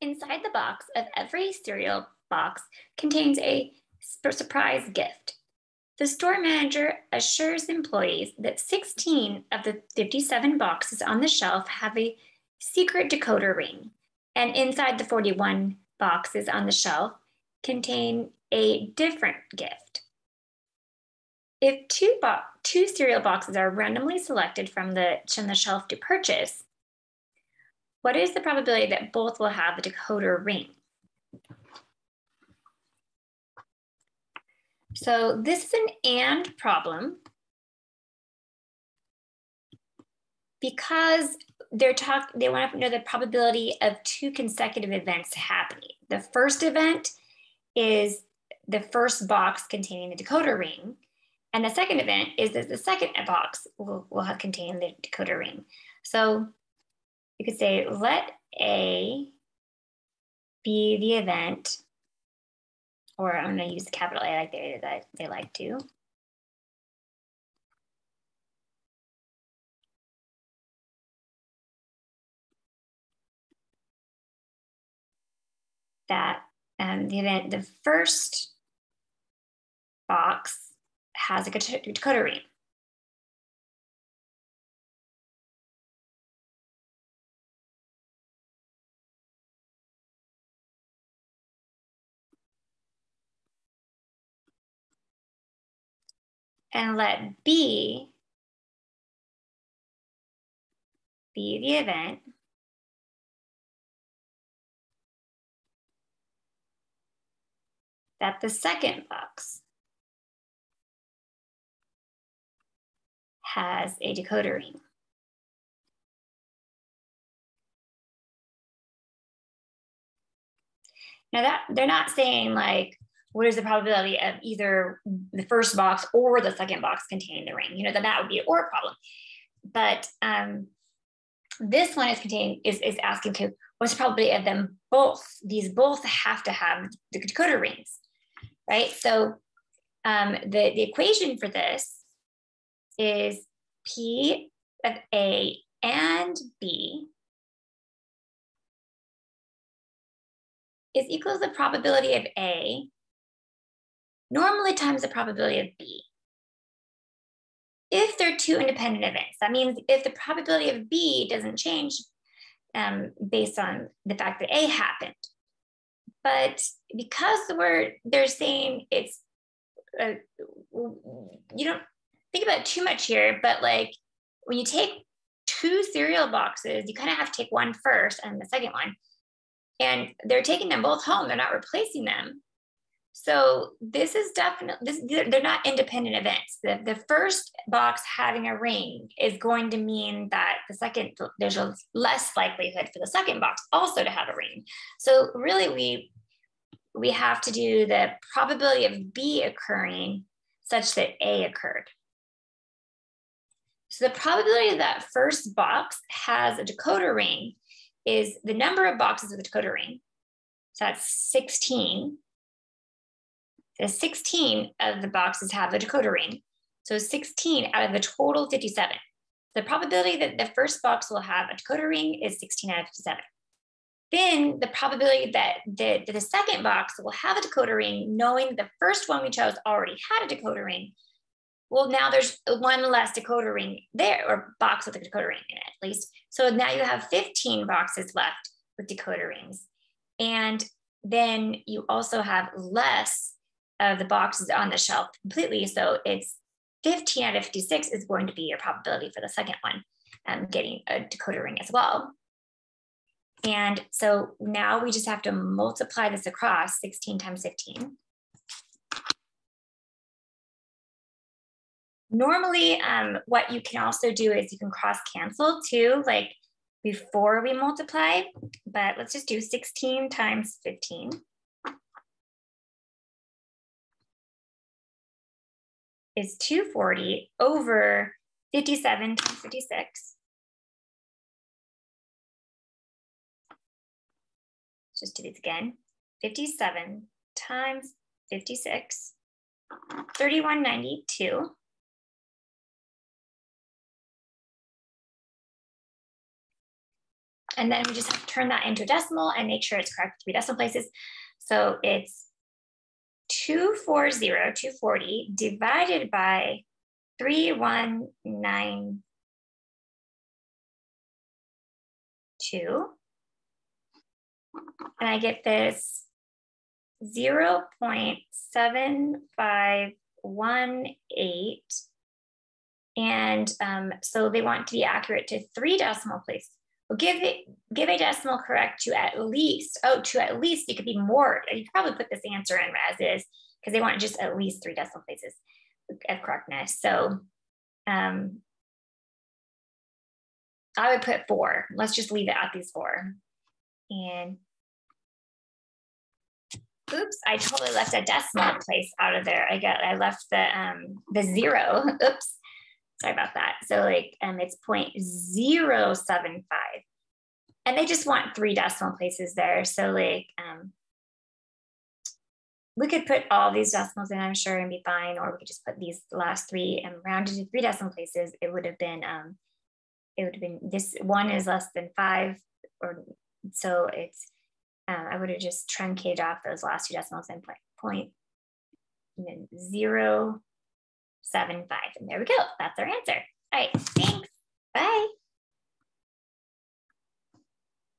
Inside the box of every cereal box contains a surprise gift. The store manager assures employees that 16 of the 57 boxes on the shelf have a secret decoder ring, and inside the 41 boxes on the shelf contain a different gift. If two, two cereal boxes are randomly selected from the, from the shelf to purchase, what is the probability that both will have the decoder ring? So this is an AND problem because they're talk they want to know the probability of two consecutive events happening. The first event is the first box containing the decoder ring. And the second event is that the second box will, will have contained the decoder ring. So you could say let A be the event, or I'm going to use capital A like they, that they like to. That um, the event, the first box has a decoder ring. And let B be the event that the second box has a decoder ring. Now that they're not saying like, what is the probability of either the first box or the second box containing the ring? You know, then that would be an or problem. But um, this one is containing is, is asking to what's the probability of them both? These both have to have the decoder rings, right? So um, the, the equation for this is P of A and B is equal to the probability of A normally times the probability of B. If they're two independent events, that means if the probability of B doesn't change um, based on the fact that A happened. But because we're, they're saying it's, uh, you don't think about too much here, but like when you take two cereal boxes, you kind of have to take one first and the second one. And they're taking them both home, they're not replacing them. So this is definitely this they're not independent events. The, the first box having a ring is going to mean that the second there's a less likelihood for the second box also to have a ring. So really we we have to do the probability of B occurring such that A occurred. So the probability that first box has a decoder ring is the number of boxes with a decoder ring. So that's 16. The 16 of the boxes have a decoder ring. So 16 out of the total 57. The probability that the first box will have a decoder ring is 16 out of 57. Then the probability that the, the second box will have a decoder ring, knowing the first one we chose already had a decoder ring, well, now there's one less decoder ring there, or box with a decoder ring in it, at least. So now you have 15 boxes left with decoder rings. And then you also have less of the boxes on the shelf completely. So it's 15 out of 56 is going to be your probability for the second one um, getting a decoder ring as well. And so now we just have to multiply this across 16 times 15. Normally, um, what you can also do is you can cross cancel too, like before we multiply, but let's just do 16 times 15. Is 240 over 57 times 56. Just do these again. 57 times 56, 3192. And then we just have to turn that into a decimal and make sure it's correct three decimal places. So it's 240, 240 divided by 3192. And I get this 0 0.7518. And um, so they want to be accurate to three decimal places. Give it, give a decimal correct to at least, oh, to at least, it could be more. You probably put this answer in as is because they want just at least three decimal places of correctness. So um, I would put four. Let's just leave it at these four. And oops, I totally left a decimal place out of there. I got, I left the um, the zero. oops, sorry about that. So like, um, it's 0.075. And they just want three decimal places there. So like, um, we could put all these decimals in, I'm sure, and be fine, or we could just put these last three and round to three decimal places. It would have been, um, it would have been, this one is less than five, or so it's, uh, I would have just truncated off those last two decimals and point, point and then zero, seven, five. And there we go. That's our answer. All right, thanks. Bye.